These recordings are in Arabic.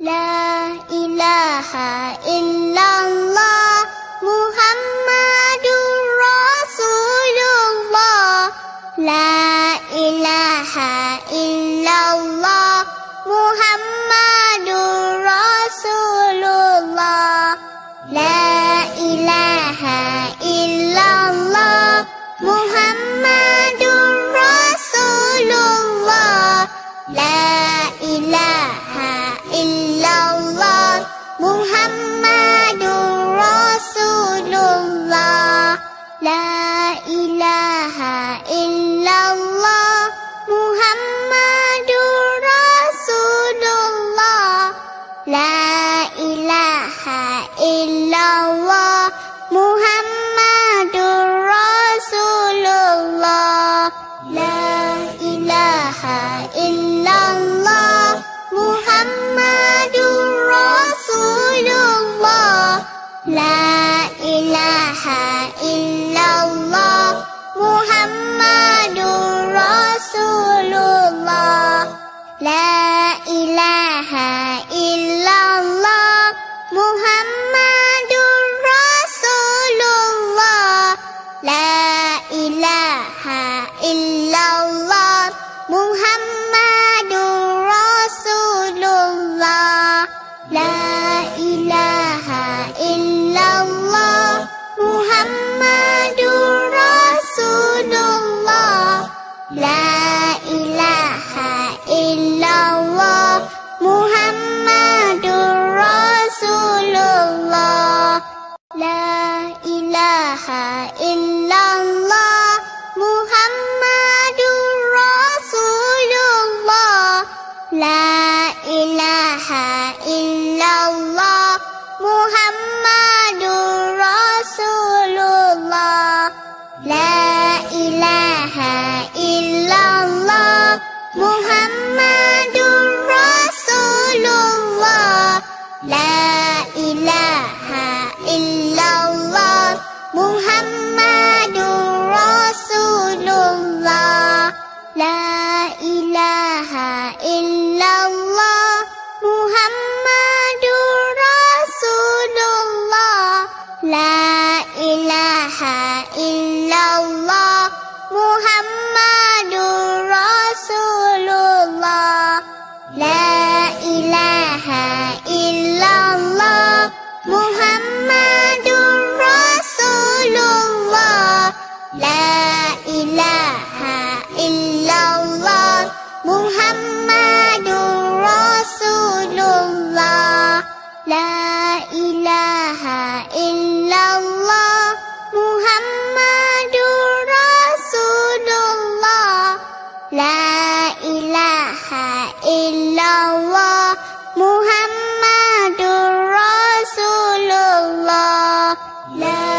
لا إله إلا La ilaha illallah Muhammadur Rasulullah. La ilaha illallah Muhammadur Rasulullah. La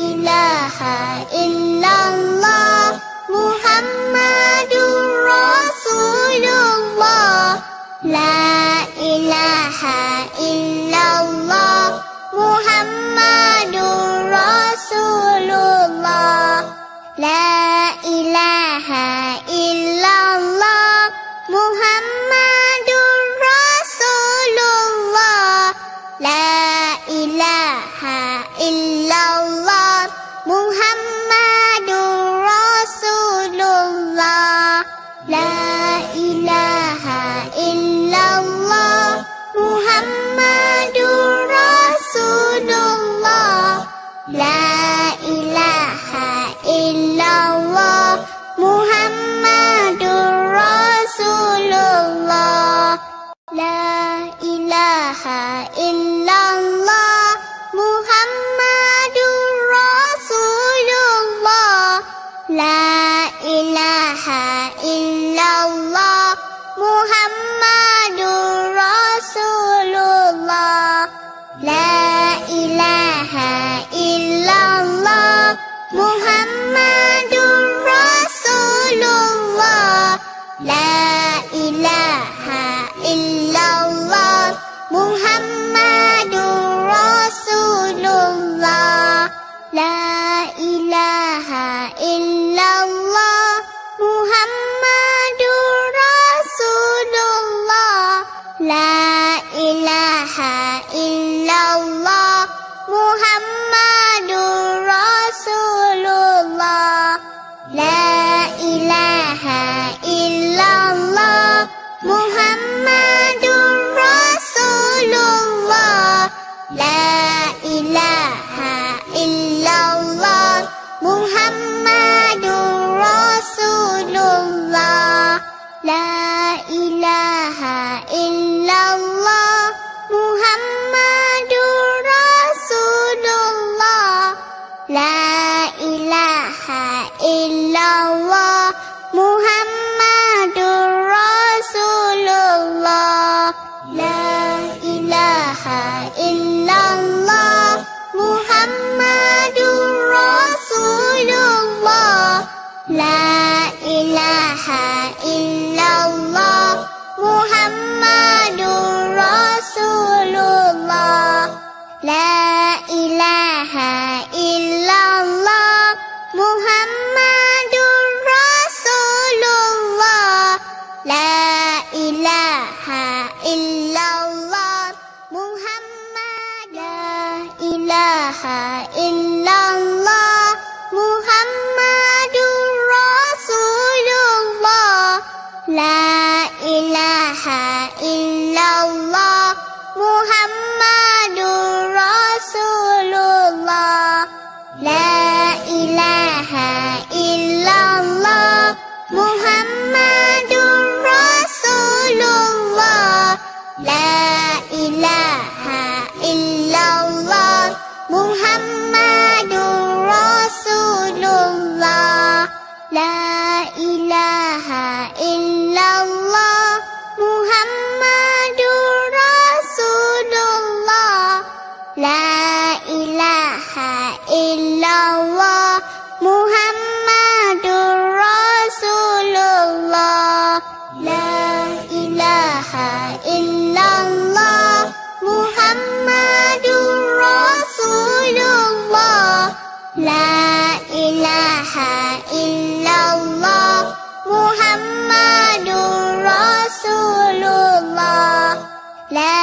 ilaha illallah Muhammadur Rasulullah. La ilaha رسول الله. لا إله إلا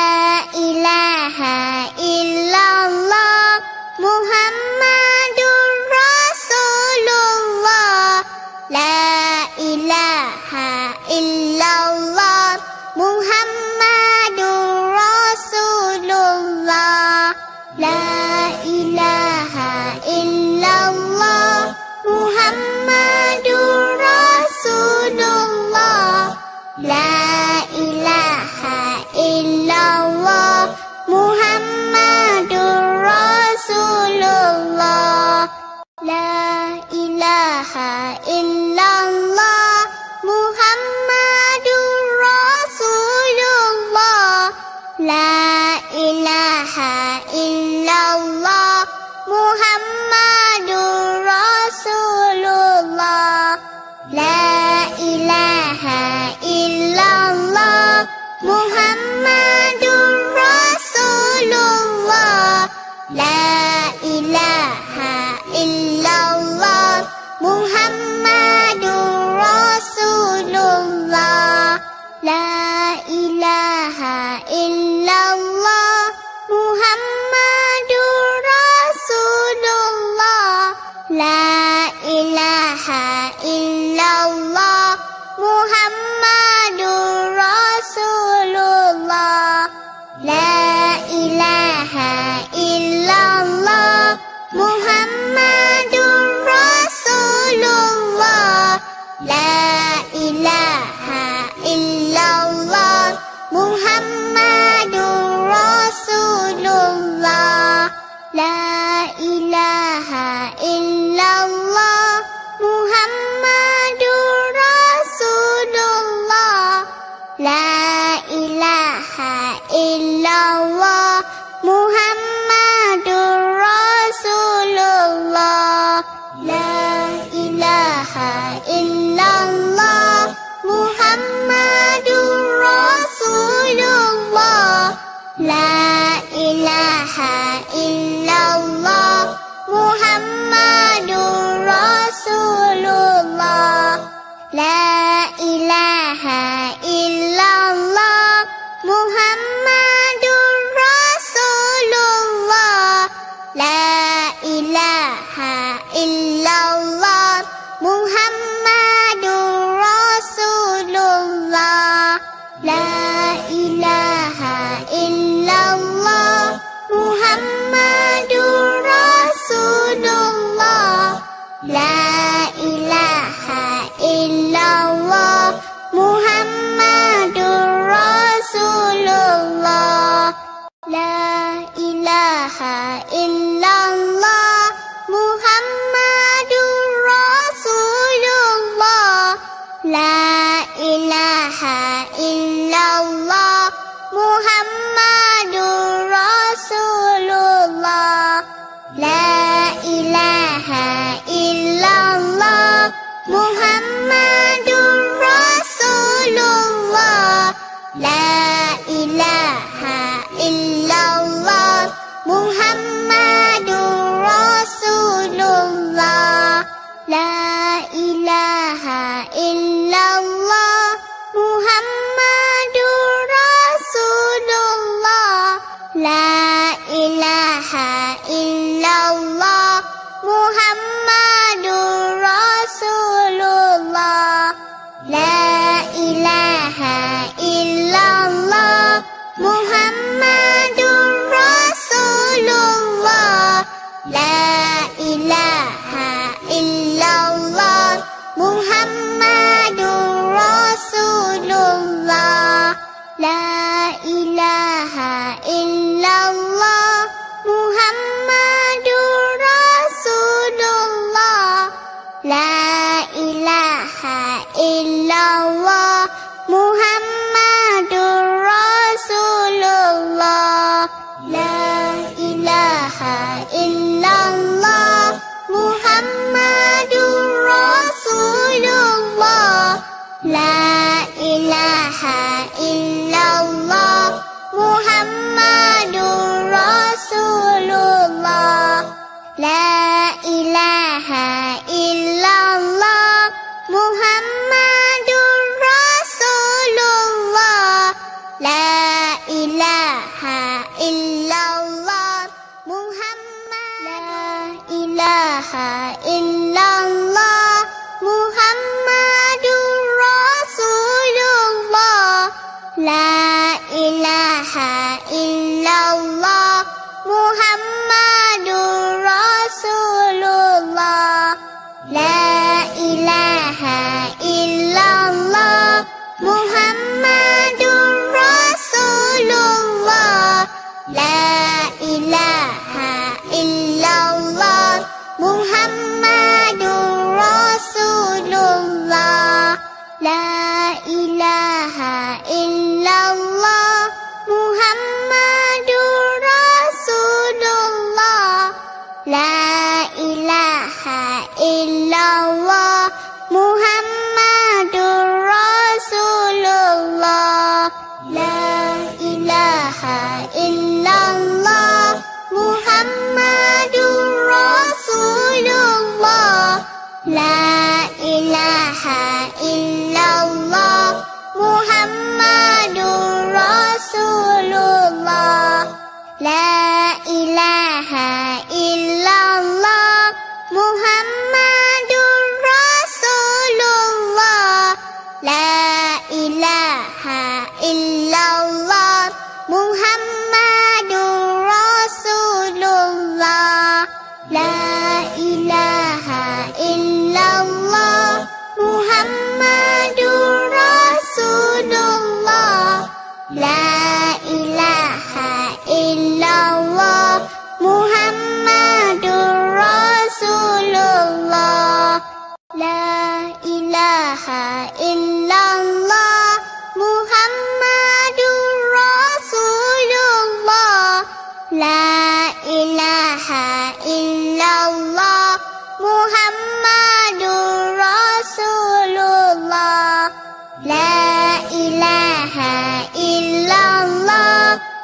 ー。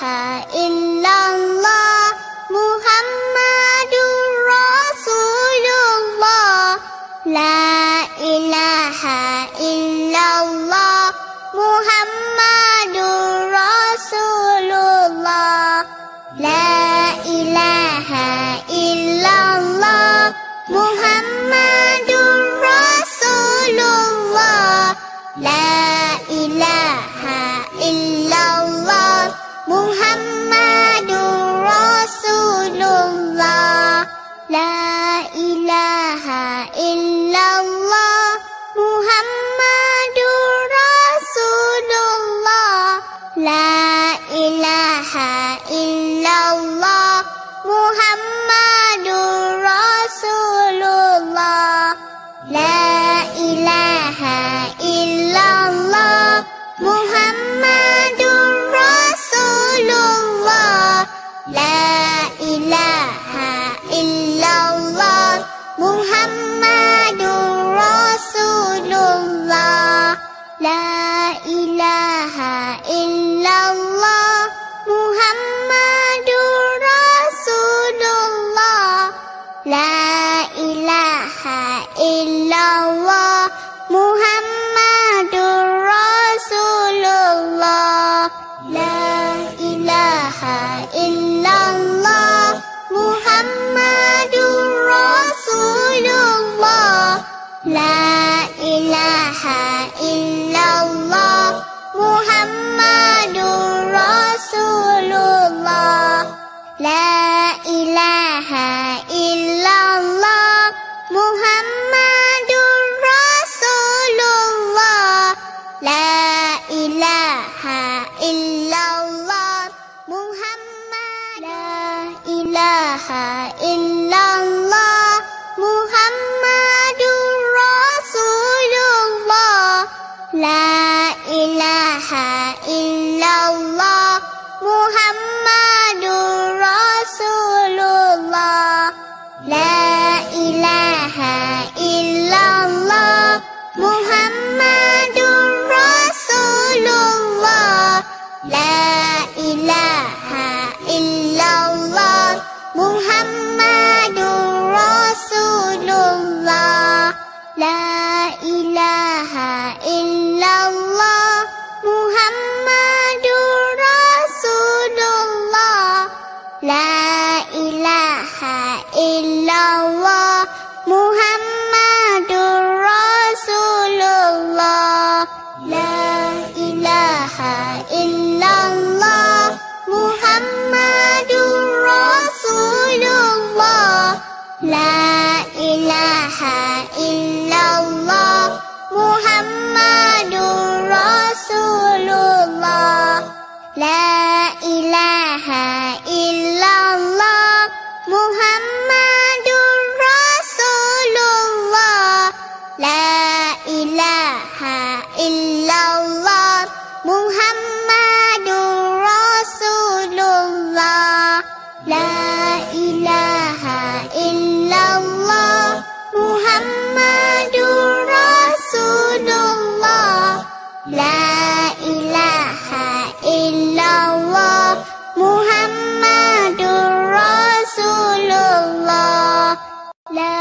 好运 الله. لا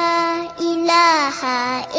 إله إلا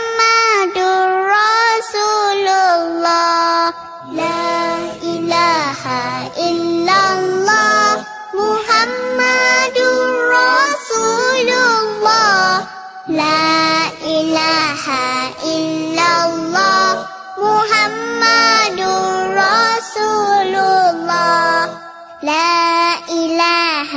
لا إله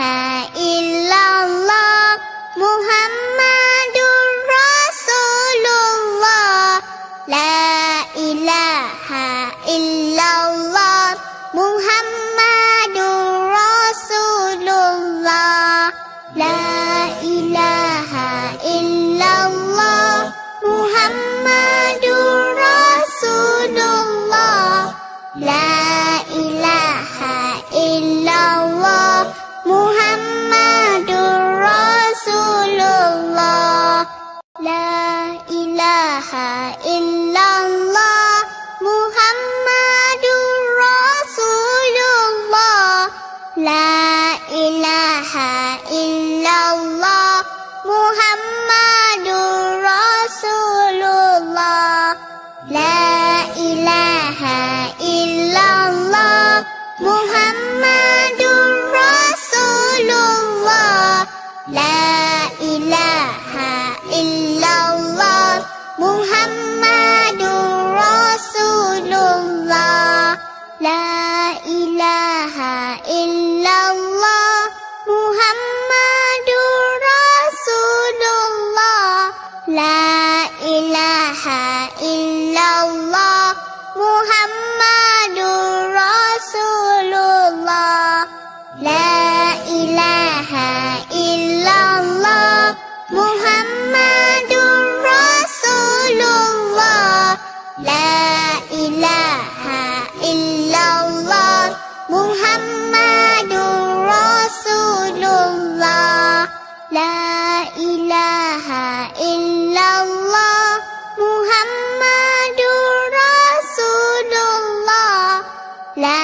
la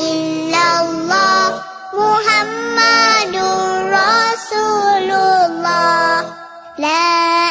إلا الله محمد رسول الله. لا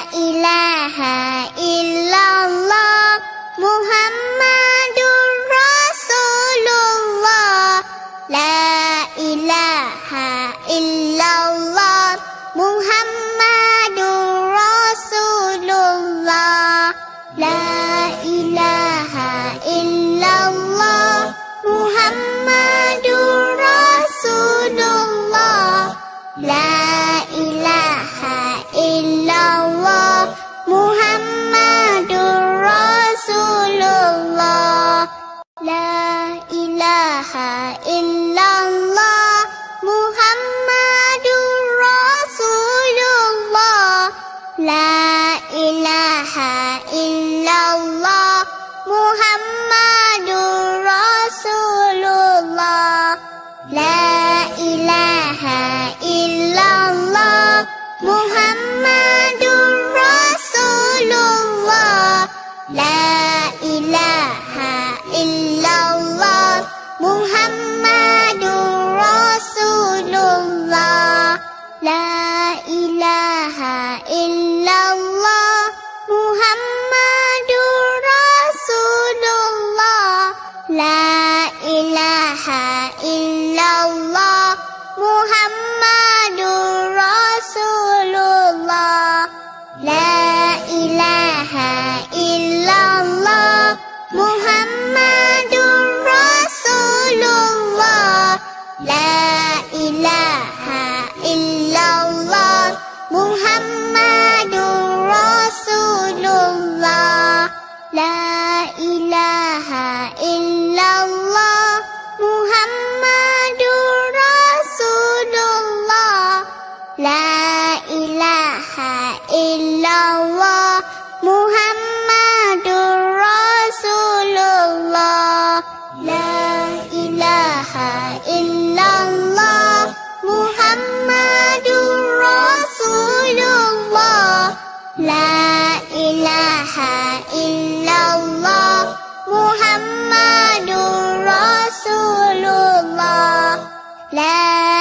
محمد رسول الله. لا إله لا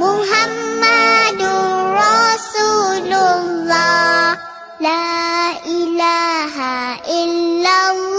محمد رسول الله لا إله إلا الله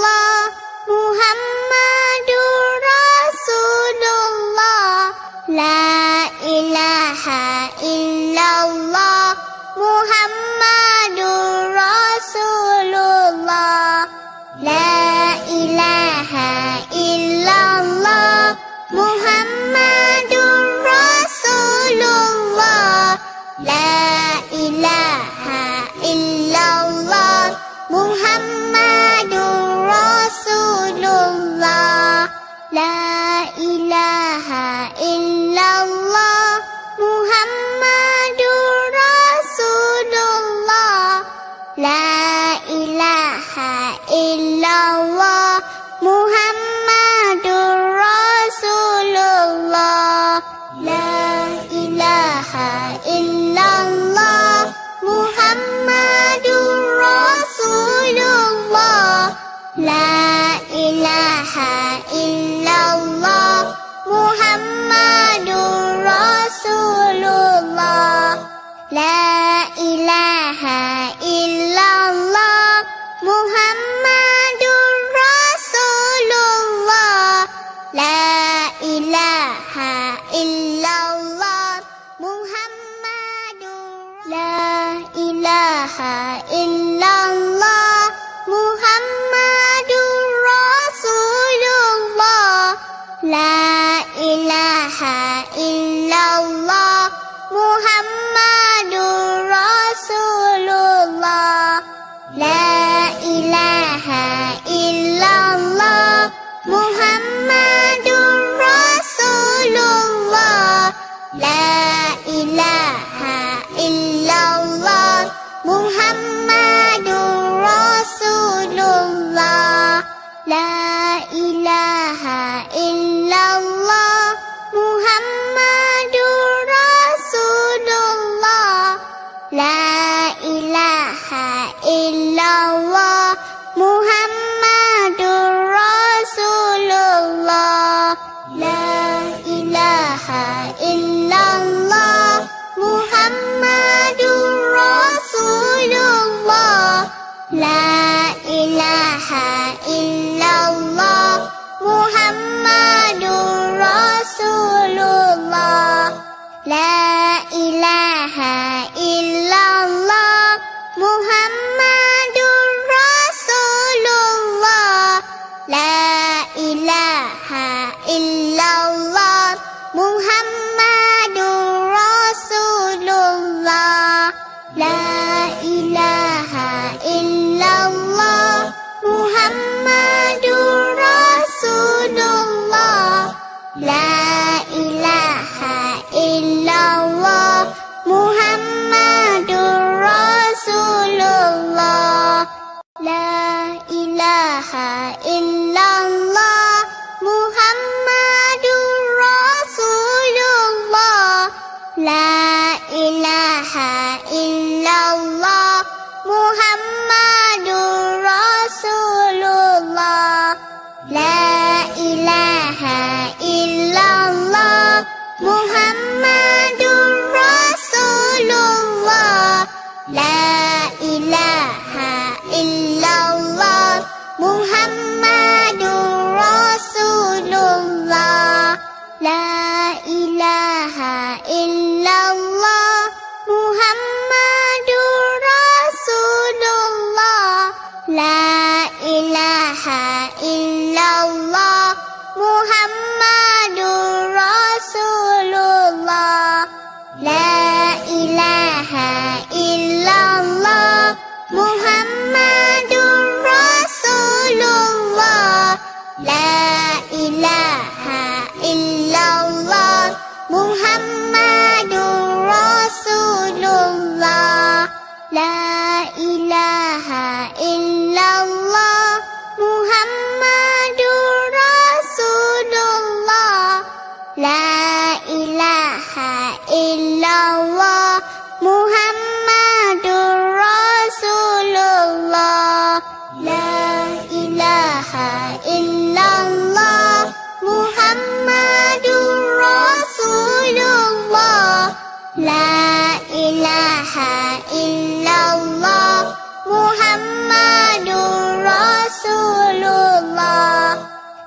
Allah Muhammad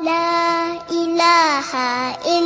لا إله إلا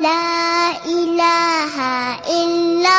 لا إله إلا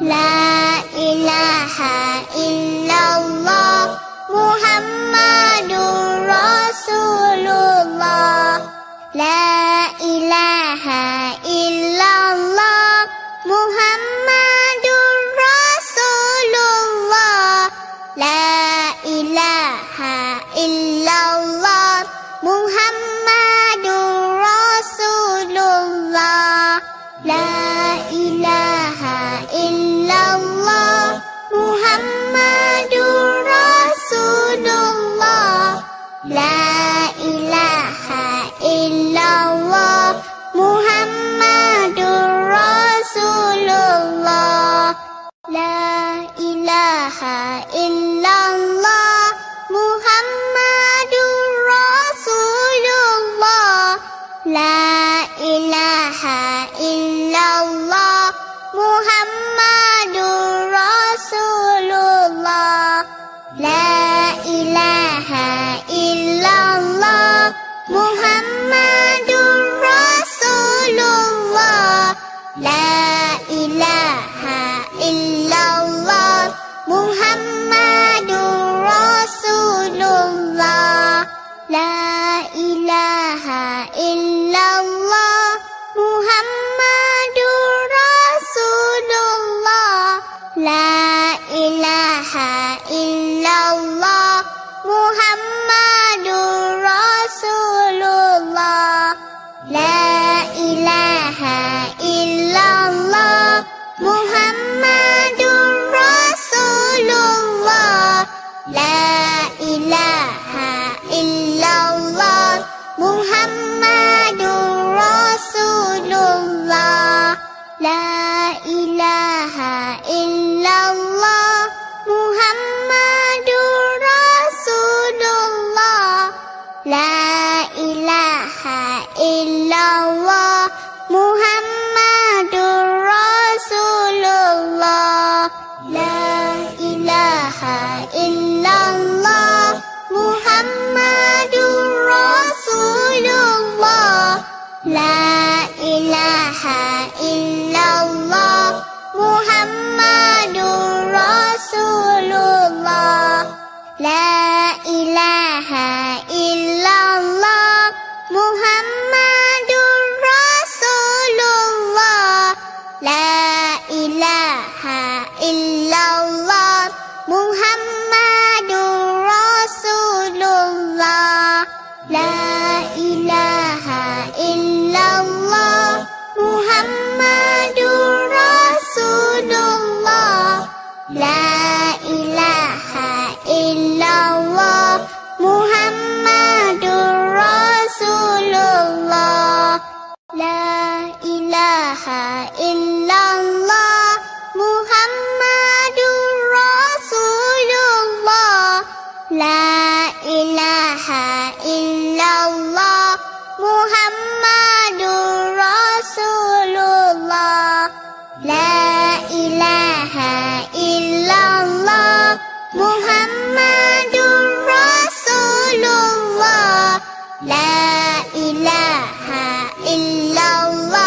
La Muhammadur Rasulullah. La ilaha illallah Rasulullah. La ilaha illallah Muhammadur محمد رسول الله لا إله إلا الله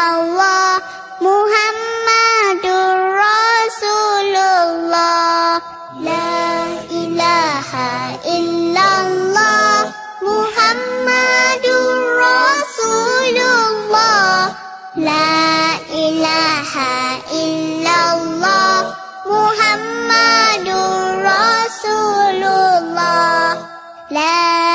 Allah Muhammadur Rasulullah. La ilaha illallah Muhammadur Rasulullah. La ilaha illallah Muhammadur Rasulullah. La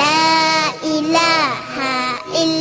لا إله إلا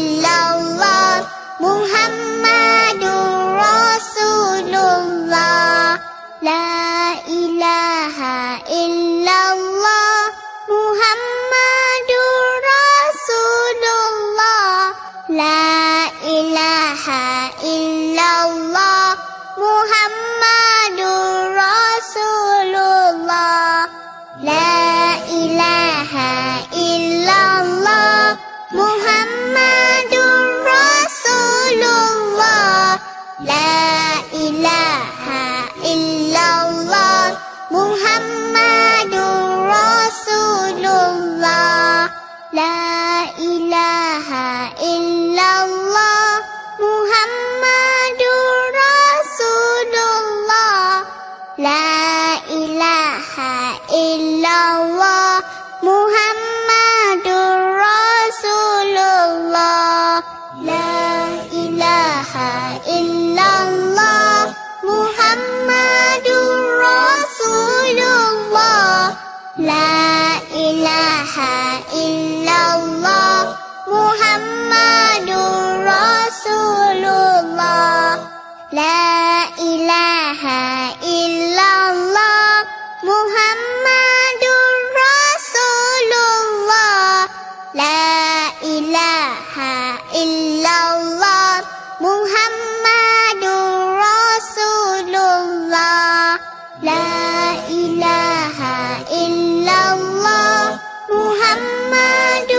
إلا الله محمد رسول الله. لا mama do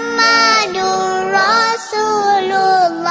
Rasulullah.